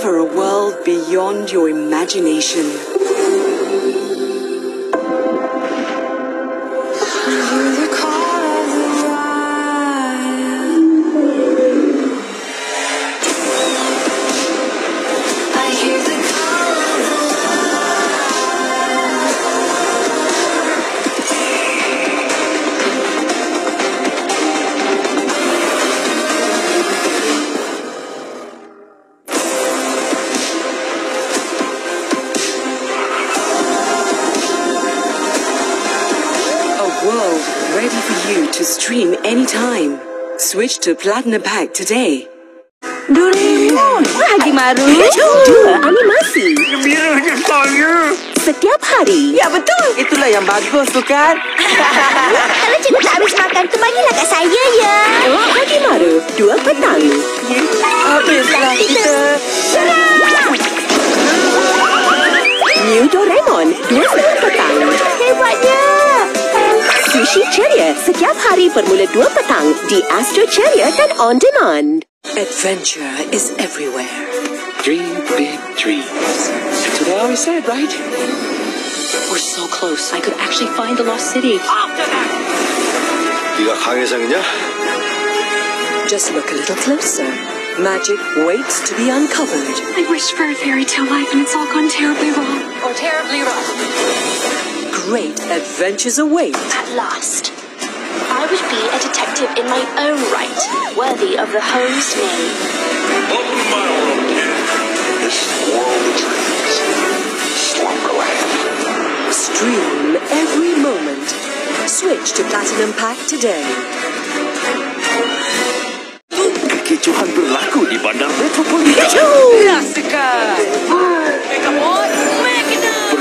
Discover a world beyond your imagination. World ready for you to stream anytime. Switch to Platinum Pack today. Doraemon, Haji Maru, dua animasi Gembiranya saya. setiap hari. Ya betul, itulah yang bagus tu kan? Kalau cikgu tak habis makan tu bagilah kat saya ya. Oh, Haji Maru, dua petang. Habislah kita. New Doraemon, dua setengah petang. Juicy Cheerier, Sakyavhari Permulatua Patang, the Astro Ceria and On Demand. Adventure is everywhere. Dream big dreams. That's what I always said, right? We're so close. I could actually find the lost city. After that! 네가 강혜상이냐? Just look a little closer. Magic waits to be uncovered. I wish for a fairy tale life and it's all gone terribly wrong. Or terribly wrong. Great adventures await. At last, I would be a detective in my own right, worthy of the Holmes name. Welcome to my world, kid. This is world of dreams. Slumberland. Stream every moment. Switch to Platinum Pack today.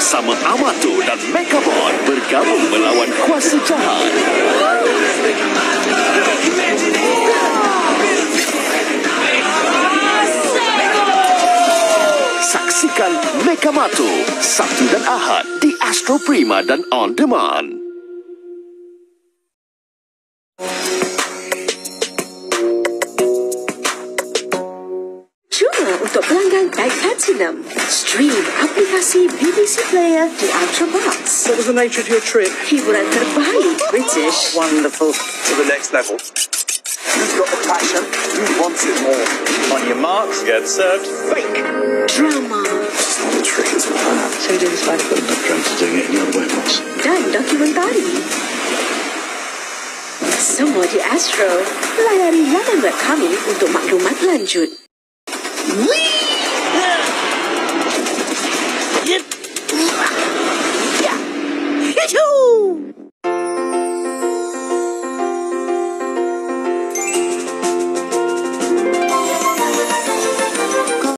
Bersama Amato dan Mekabot bergabung melawan kuasa jahat. Saksikan Mekamato Sabtu dan Ahad di Astro Prima dan On Demand. Cuma untuk pelanggan Back Platinum. Stream aplikasi BBC Player di Ultra Box. What was the nature of your trip? Hiburan terbaik British. Wonderful. To the next level. You've got the passion. You want it more. On your marks, get served. Fake. Drama Not a trick, it's a plan. So you do this like I've dreamt of doing it any other way, boss. dan dokumentari. Semua di Astro. Layari laman web kami untuk maklumat lanjut. Yahoo!